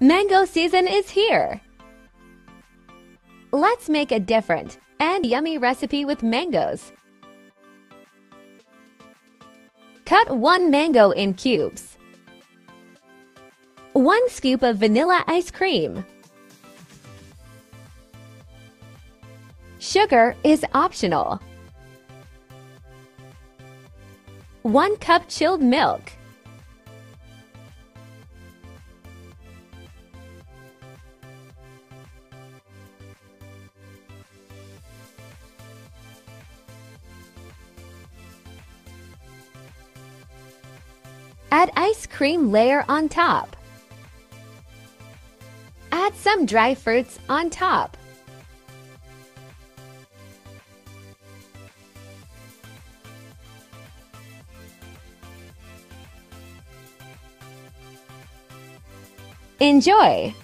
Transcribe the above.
Mango season is here! Let's make a different and yummy recipe with mangoes. Cut one mango in cubes. One scoop of vanilla ice cream. Sugar is optional. 1 cup chilled milk. Add ice cream layer on top. Add some dry fruits on top. Enjoy!